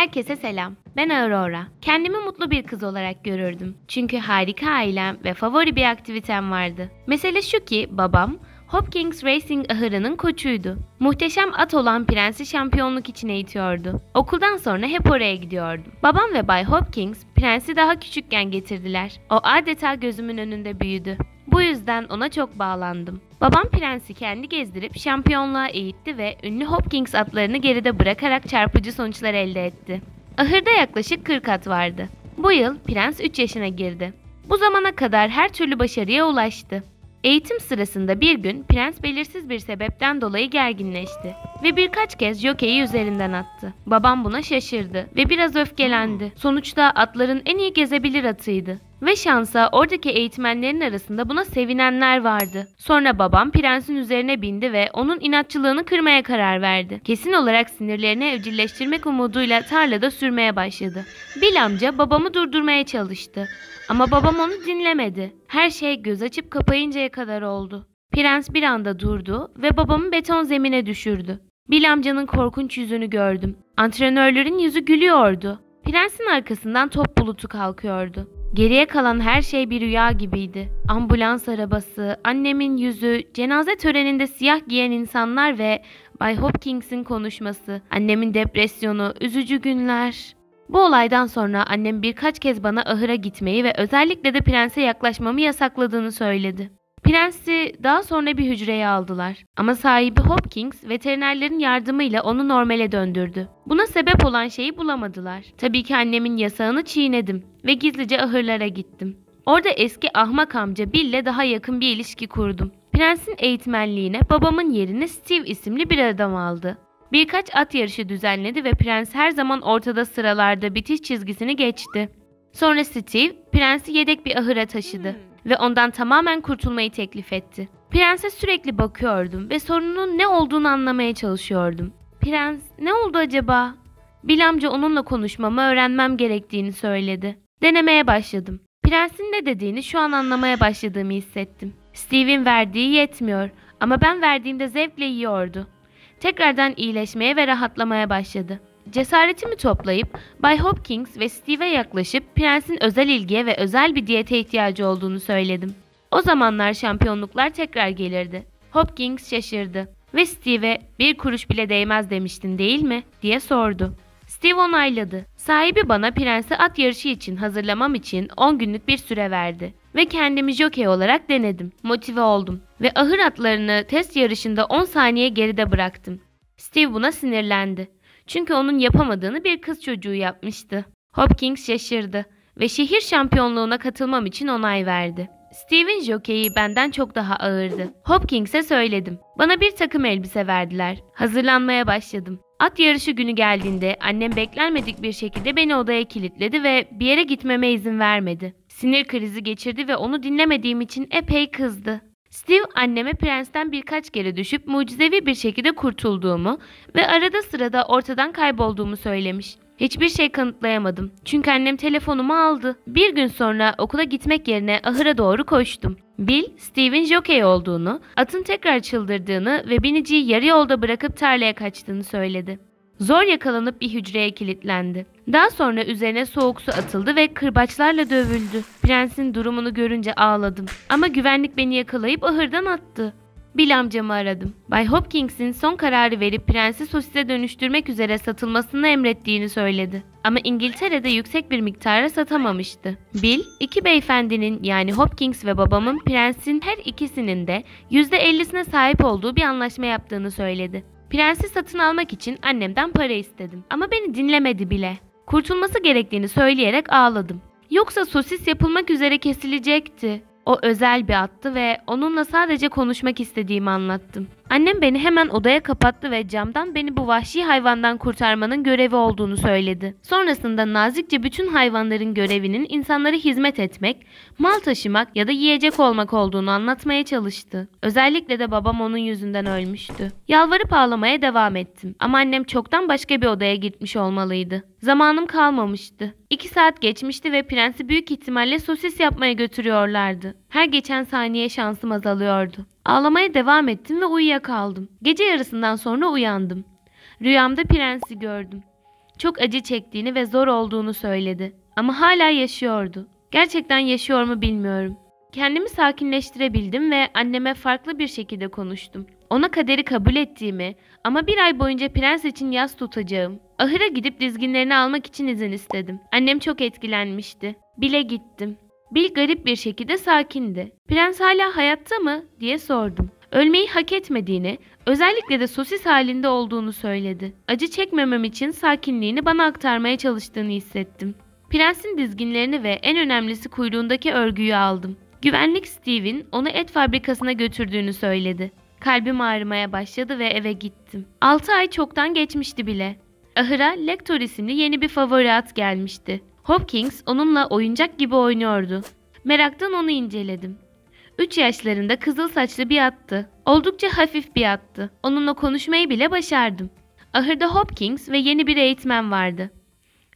Herkese selam. Ben Aurora. Kendimi mutlu bir kız olarak görürdüm. Çünkü harika ailem ve favori bir aktivitem vardı. Mesele şu ki babam Hopkins Racing ahırının koçuydu. Muhteşem at olan prensi şampiyonluk için eğitiyordu. Okuldan sonra hep oraya gidiyordum. Babam ve Bay Hopkins prensi daha küçükken getirdiler. O adeta gözümün önünde büyüdü. Bu yüzden ona çok bağlandım. Babam prensi kendi gezdirip şampiyonluğa eğitti ve ünlü Hopkins atlarını geride bırakarak çarpıcı sonuçlar elde etti. Ahırda yaklaşık 40 at vardı. Bu yıl prens 3 yaşına girdi. Bu zamana kadar her türlü başarıya ulaştı. Eğitim sırasında bir gün prens belirsiz bir sebepten dolayı gerginleşti ve birkaç kez jokeyi üzerinden attı. Babam buna şaşırdı ve biraz öfkelendi. Sonuçta atların en iyi gezebilir atıydı. Ve şansa oradaki eğitmenlerin arasında buna sevinenler vardı. Sonra babam prensin üzerine bindi ve onun inatçılığını kırmaya karar verdi. Kesin olarak sinirlerini evcilleştirmek umuduyla tarlada sürmeye başladı. Bil amca babamı durdurmaya çalıştı. Ama babam onu dinlemedi. Her şey göz açıp kapayıncaya kadar oldu. Prens bir anda durdu ve babamı beton zemine düşürdü. Bil amcanın korkunç yüzünü gördüm. Antrenörlerin yüzü gülüyordu. Prensin arkasından top bulutu kalkıyordu. Geriye kalan her şey bir rüya gibiydi. Ambulans arabası, annemin yüzü, cenaze töreninde siyah giyen insanlar ve Bay Hopkins'in konuşması, annemin depresyonu, üzücü günler. Bu olaydan sonra annem birkaç kez bana ahıra gitmeyi ve özellikle de prense yaklaşmamı yasakladığını söyledi. Prensi daha sonra bir hücreye aldılar. Ama sahibi Hopkins veterinerlerin yardımıyla onu normale döndürdü. Buna sebep olan şeyi bulamadılar. Tabii ki annemin yasağını çiğnedim ve gizlice ahırlara gittim. Orada eski ahmak amca Bill'le daha yakın bir ilişki kurdum. Prensin eğitmenliğine babamın yerine Steve isimli bir adam aldı. Birkaç at yarışı düzenledi ve prens her zaman ortada sıralarda bitiş çizgisini geçti. Sonra Steve, prensi yedek bir ahıra taşıdı ve ondan tamamen kurtulmayı teklif etti. Prense sürekli bakıyordum ve sorunun ne olduğunu anlamaya çalışıyordum. Prens, ne oldu acaba? Bil amca onunla konuşmamı öğrenmem gerektiğini söyledi. Denemeye başladım. Prensin ne dediğini şu an anlamaya başladığımı hissettim. Steve'in verdiği yetmiyor ama ben verdiğimde zevkle yiyordu. Tekrardan iyileşmeye ve rahatlamaya başladı. Cesaretimi toplayıp Bay Hopkins ve Steve'e yaklaşıp prensin özel ilgiye ve özel bir diyete ihtiyacı olduğunu söyledim. O zamanlar şampiyonluklar tekrar gelirdi. Hopkins şaşırdı ve Steve'e bir kuruş bile değmez demiştin değil mi diye sordu. Steve onayladı. Sahibi bana prensi at yarışı için hazırlamam için 10 günlük bir süre verdi. Ve kendimi jockey olarak denedim. Motive oldum. Ve ahır atlarını test yarışında 10 saniye geride bıraktım. Steve buna sinirlendi. Çünkü onun yapamadığını bir kız çocuğu yapmıştı. Hopkins şaşırdı ve şehir şampiyonluğuna katılmam için onay verdi. Steve'in jokeyi benden çok daha ağırdı. Hopkins'e söyledim. Bana bir takım elbise verdiler. Hazırlanmaya başladım. At yarışı günü geldiğinde annem beklenmedik bir şekilde beni odaya kilitledi ve bir yere gitmeme izin vermedi. Sinir krizi geçirdi ve onu dinlemediğim için epey kızdı. Steve anneme prensten birkaç kere düşüp mucizevi bir şekilde kurtulduğumu ve arada sırada ortadan kaybolduğumu söylemiş. Hiçbir şey kanıtlayamadım. Çünkü annem telefonumu aldı. Bir gün sonra okula gitmek yerine ahıra doğru koştum. Bill, Steve'in jockey olduğunu, atın tekrar çıldırdığını ve biniciyi yarı yolda bırakıp tarlaya kaçtığını söyledi. Zor yakalanıp bir hücreye kilitlendi. Daha sonra üzerine soğuk su atıldı ve kırbaçlarla dövüldü. Prensin durumunu görünce ağladım. Ama güvenlik beni yakalayıp ahırdan attı. Bill amcamı aradım. Bay Hopkins'in son kararı verip prensi sosise dönüştürmek üzere satılmasını emrettiğini söyledi. Ama İngiltere'de yüksek bir miktara satamamıştı. Bill, iki beyefendinin yani Hopkins ve babamın prensin her ikisinin de %50'sine sahip olduğu bir anlaşma yaptığını söyledi. Prensi satın almak için annemden para istedim. Ama beni dinlemedi bile. Kurtulması gerektiğini söyleyerek ağladım. Yoksa sosis yapılmak üzere kesilecekti. O özel bir attı ve onunla sadece konuşmak istediğimi anlattım. Annem beni hemen odaya kapattı ve camdan beni bu vahşi hayvandan kurtarmanın görevi olduğunu söyledi. Sonrasında nazikçe bütün hayvanların görevinin insanlara hizmet etmek, mal taşımak ya da yiyecek olmak olduğunu anlatmaya çalıştı. Özellikle de babam onun yüzünden ölmüştü. Yalvarıp ağlamaya devam ettim ama annem çoktan başka bir odaya gitmiş olmalıydı. Zamanım kalmamıştı. İki saat geçmişti ve prensi büyük ihtimalle sosis yapmaya götürüyorlardı. Her geçen saniye şansım azalıyordu. Ağlamaya devam ettim ve uyuyakaldım. Gece yarısından sonra uyandım. Rüyamda prensi gördüm. Çok acı çektiğini ve zor olduğunu söyledi. Ama hala yaşıyordu. Gerçekten yaşıyor mu bilmiyorum. Kendimi sakinleştirebildim ve anneme farklı bir şekilde konuştum. Ona kaderi kabul ettiğimi ama bir ay boyunca prens için yas tutacağım. Ahıra gidip dizginlerini almak için izin istedim. Annem çok etkilenmişti. Bile gittim. Bil garip bir şekilde sakindi. Prens hala hayatta mı diye sordum. Ölmeyi hak etmediğini, özellikle de sosis halinde olduğunu söyledi. Acı çekmemem için sakinliğini bana aktarmaya çalıştığını hissettim. Prensin dizginlerini ve en önemlisi kuyruğundaki örgüyü aldım. Güvenlik Steve'in onu et fabrikasına götürdüğünü söyledi. Kalbim ağrımaya başladı ve eve gittim. 6 ay çoktan geçmişti bile. Ahıra Lector isimli yeni bir favori at gelmişti. Hopkins onunla oyuncak gibi oynuyordu. Meraktan onu inceledim. 3 yaşlarında kızıl saçlı bir attı. Oldukça hafif bir attı. Onunla konuşmayı bile başardım. Ahırda Hopkins ve yeni bir eğitmen vardı.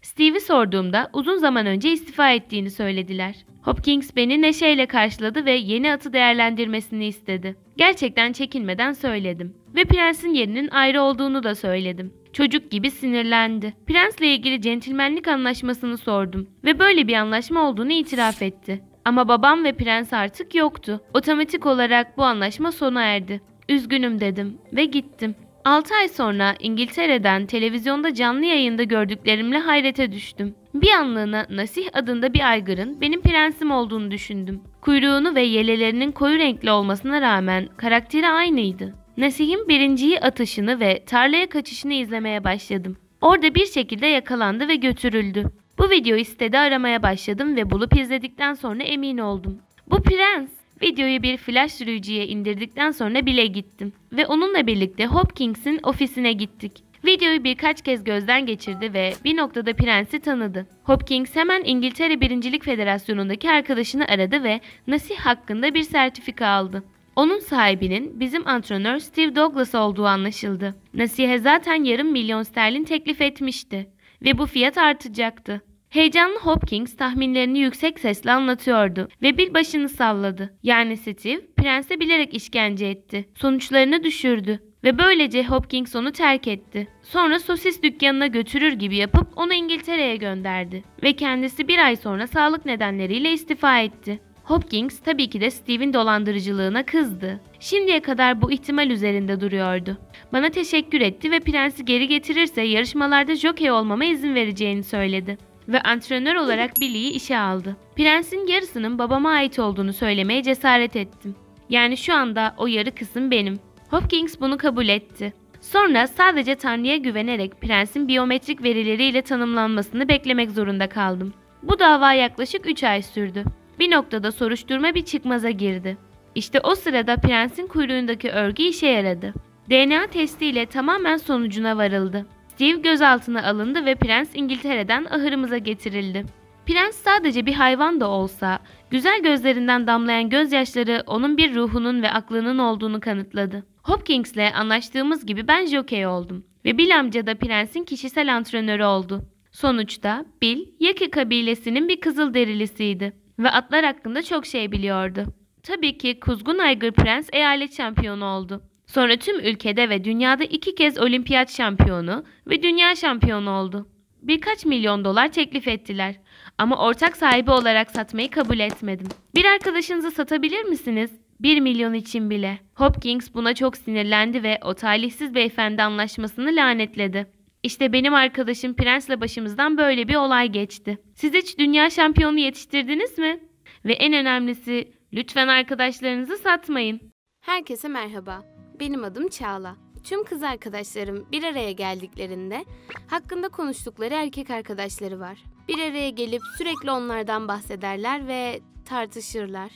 Steve'i sorduğumda uzun zaman önce istifa ettiğini söylediler. Hopkins beni neşeyle karşıladı ve yeni atı değerlendirmesini istedi. Gerçekten çekinmeden söyledim. Ve prensin yerinin ayrı olduğunu da söyledim. Çocuk gibi sinirlendi. Prensle ilgili centilmenlik anlaşmasını sordum ve böyle bir anlaşma olduğunu itiraf etti. Ama babam ve prens artık yoktu. Otomatik olarak bu anlaşma sona erdi. Üzgünüm dedim ve gittim. 6 ay sonra İngiltere'den televizyonda canlı yayında gördüklerimle hayrete düştüm. Bir anlığına Nasih adında bir aygırın benim prensim olduğunu düşündüm. Kuyruğunu ve yelelerinin koyu renkli olmasına rağmen karakteri aynıydı. Nasih'in birinciyi atışını ve tarlaya kaçışını izlemeye başladım. Orada bir şekilde yakalandı ve götürüldü. Bu videoyu sitede aramaya başladım ve bulup izledikten sonra emin oldum. Bu prens. Videoyu bir flash sürücüye indirdikten sonra bile gittim ve onunla birlikte Hopkins'in ofisine gittik. Videoyu birkaç kez gözden geçirdi ve bir noktada prensi tanıdı. Hopkins hemen İngiltere Birincilik Federasyonu'ndaki arkadaşını aradı ve Nasih hakkında bir sertifika aldı. Onun sahibinin bizim antrenör Steve Douglas olduğu anlaşıldı. Nasih'e zaten yarım milyon sterlin teklif etmişti ve bu fiyat artacaktı. Heyecanlı Hopkins tahminlerini yüksek sesle anlatıyordu ve bir başını salladı. Yani Steve, prense bilerek işkence etti. Sonuçlarını düşürdü ve böylece Hopkins onu terk etti. Sonra sosis dükkanına götürür gibi yapıp onu İngiltere'ye gönderdi ve kendisi bir ay sonra sağlık nedenleriyle istifa etti. Hopkins tabii ki de Steve'in dolandırıcılığına kızdı. Şimdiye kadar bu ihtimal üzerinde duruyordu. Bana teşekkür etti ve prensi geri getirirse yarışmalarda jockey olmama izin vereceğini söyledi. Ve antrenör olarak Billy'yi işe aldı. Prensin yarısının babama ait olduğunu söylemeye cesaret ettim. Yani şu anda o yarı kısım benim. Hopkins bunu kabul etti. Sonra sadece Tanrı'ya güvenerek prensin biyometrik verileriyle tanımlanmasını beklemek zorunda kaldım. Bu dava yaklaşık 3 ay sürdü. Bir noktada soruşturma bir çıkmaza girdi. İşte o sırada prensin kuyruğundaki örgü işe yaradı. DNA testiyle tamamen sonucuna varıldı. Steve gözaltına alındı ve prens İngiltere'den ahırımıza getirildi. Prens sadece bir hayvan da olsa, güzel gözlerinden damlayan gözyaşları onun bir ruhunun ve aklının olduğunu kanıtladı. Hopkins'le anlaştığımız gibi ben jockey oldum ve Bill amca da prensin kişisel antrenörü oldu. Sonuçta Bill, Yaki kabilesinin bir kızıl derilisiydi ve atlar hakkında çok şey biliyordu. Tabii ki Kuzgun Aygır Prens eyalet şampiyonu oldu. Sonra tüm ülkede ve dünyada iki kez olimpiyat şampiyonu ve dünya şampiyonu oldu. Birkaç milyon dolar teklif ettiler ama ortak sahibi olarak satmayı kabul etmedim. Bir arkadaşınızı satabilir misiniz? 1 milyon için bile. Hopkins buna çok sinirlendi ve o talihsiz beyefendi anlaşmasını lanetledi. İşte benim arkadaşım Prens'le başımızdan böyle bir olay geçti. Siz hiç dünya şampiyonu yetiştirdiniz mi? Ve en önemlisi lütfen arkadaşlarınızı satmayın. Herkese merhaba. Benim adım Çağla. Tüm kız arkadaşlarım bir araya geldiklerinde hakkında konuştukları erkek arkadaşları var. Bir araya gelip sürekli onlardan bahsederler ve tartışırlar.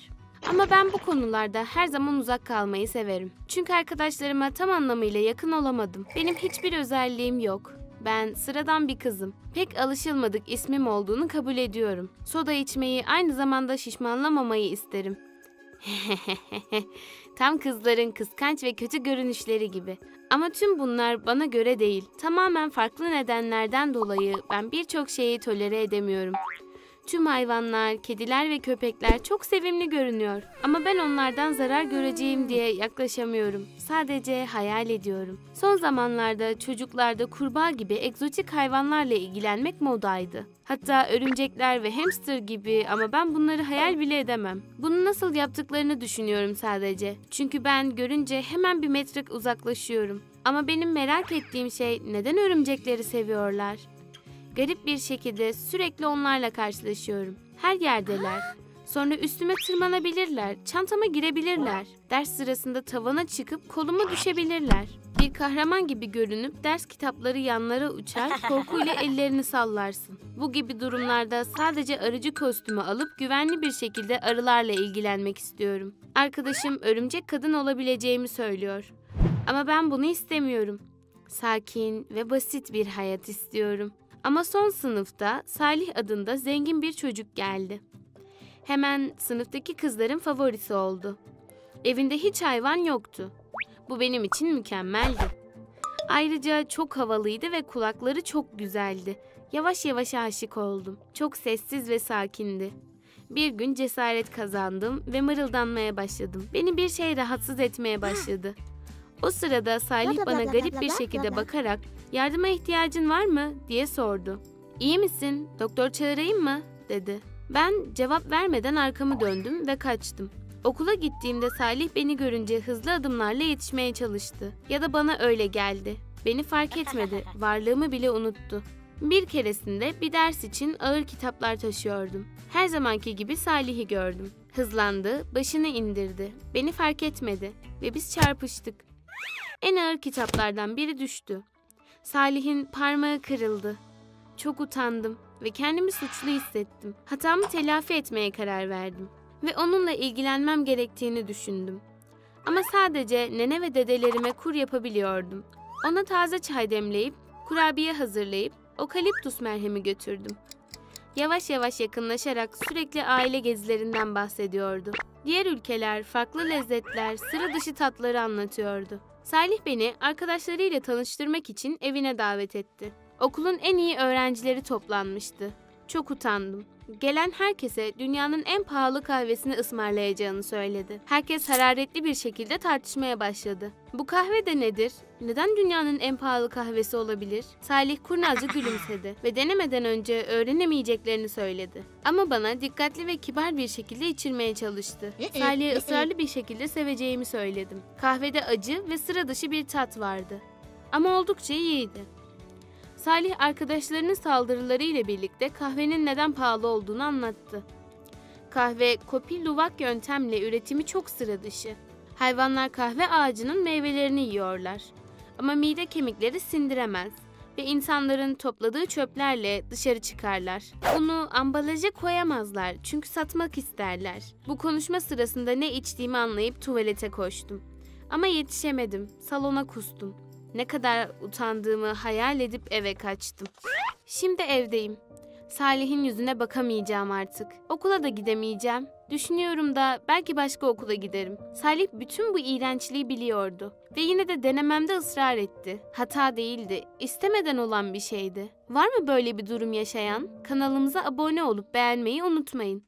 Ama ben bu konularda her zaman uzak kalmayı severim. Çünkü arkadaşlarıma tam anlamıyla yakın olamadım. Benim hiçbir özelliğim yok. Ben sıradan bir kızım. Pek alışılmadık ismim olduğunu kabul ediyorum. Soda içmeyi aynı zamanda şişmanlamamayı isterim. Tam kızların kıskanç ve kötü görünüşleri gibi. Ama tüm bunlar bana göre değil. Tamamen farklı nedenlerden dolayı ben birçok şeyi tolere edemiyorum. Tüm hayvanlar, kediler ve köpekler çok sevimli görünüyor. Ama ben onlardan zarar göreceğim diye yaklaşamıyorum. Sadece hayal ediyorum. Son zamanlarda çocuklarda kurbağa gibi egzotik hayvanlarla ilgilenmek modaydı. Hatta örümcekler ve hamster gibi ama ben bunları hayal bile edemem. Bunu nasıl yaptıklarını düşünüyorum sadece. Çünkü ben görünce hemen bir metre uzaklaşıyorum. Ama benim merak ettiğim şey neden örümcekleri seviyorlar? Garip bir şekilde sürekli onlarla karşılaşıyorum. Her yerdeler. Sonra üstüme tırmanabilirler, çantama girebilirler. Ders sırasında tavana çıkıp koluma düşebilirler. Bir kahraman gibi görünüp ders kitapları yanlara uçar, korkuyla ellerini sallarsın. Bu gibi durumlarda sadece arıcı kostümü alıp güvenli bir şekilde arılarla ilgilenmek istiyorum. Arkadaşım örümcek kadın olabileceğimi söylüyor. Ama ben bunu istemiyorum. Sakin ve basit bir hayat istiyorum. Ama son sınıfta Salih adında zengin bir çocuk geldi. Hemen sınıftaki kızların favorisi oldu. Evinde hiç hayvan yoktu. Bu benim için mükemmeldi. Ayrıca çok havalıydı ve kulakları çok güzeldi. Yavaş yavaş aşık oldum. Çok sessiz ve sakindi. Bir gün cesaret kazandım ve mırıldanmaya başladım. Beni bir şey rahatsız etmeye başladı. O sırada Salih bana garip bir şekilde bakarak yardıma ihtiyacın var mı diye sordu. İyi misin? Doktor çağırayım mı? dedi. Ben cevap vermeden arkamı döndüm ve kaçtım. Okula gittiğimde Salih beni görünce hızlı adımlarla yetişmeye çalıştı. Ya da bana öyle geldi. Beni fark etmedi, varlığımı bile unuttu. Bir keresinde bir ders için ağır kitaplar taşıyordum. Her zamanki gibi Salih'i gördüm. Hızlandı, başını indirdi. Beni fark etmedi ve biz çarpıştık. En ağır kitaplardan biri düştü. Salih'in parmağı kırıldı. Çok utandım ve kendimi suçlu hissettim. Hatamı telafi etmeye karar verdim ve onunla ilgilenmem gerektiğini düşündüm. Ama sadece nene ve dedelerime kur yapabiliyordum. Ona taze çay demleyip, kurabiye hazırlayıp okaliptus merhemi götürdüm. Yavaş yavaş yakınlaşarak sürekli aile gezilerinden bahsediyordu. Diğer ülkeler, farklı lezzetler, sıra dışı tatları anlatıyordu. Salih beni arkadaşlarıyla tanıştırmak için evine davet etti. Okulun en iyi öğrencileri toplanmıştı. Çok utandım. Gelen herkese dünyanın en pahalı kahvesini ısmarlayacağını söyledi. Herkes hararetli bir şekilde tartışmaya başladı. Bu kahve de nedir? Neden dünyanın en pahalı kahvesi olabilir? Salih kurnazca gülümsedi ve denemeden önce öğrenemeyeceklerini söyledi. Ama bana dikkatli ve kibar bir şekilde içirmeye çalıştı. Salih'e ısrarlı bir şekilde seveceğimi söyledim. Kahvede acı ve sıra dışı bir tat vardı. Ama oldukça iyiydi. Salih arkadaşlarının saldırıları ile birlikte kahvenin neden pahalı olduğunu anlattı. Kahve kopil luvak yöntemle üretimi çok sıra dışı. Hayvanlar kahve ağacının meyvelerini yiyorlar. Ama mide kemikleri sindiremez ve insanların topladığı çöplerle dışarı çıkarlar. Bunu ambalaja koyamazlar çünkü satmak isterler. Bu konuşma sırasında ne içtiğimi anlayıp tuvalete koştum. Ama yetişemedim. Salona kustum. Ne kadar utandığımı hayal edip eve kaçtım. Şimdi evdeyim. Salih'in yüzüne bakamayacağım artık. Okula da gidemeyeceğim. Düşünüyorum da belki başka okula giderim. Salih bütün bu iğrençliği biliyordu ve yine de denememde ısrar etti. Hata değildi, istemeden olan bir şeydi. Var mı böyle bir durum yaşayan? Kanalımıza abone olup beğenmeyi unutmayın.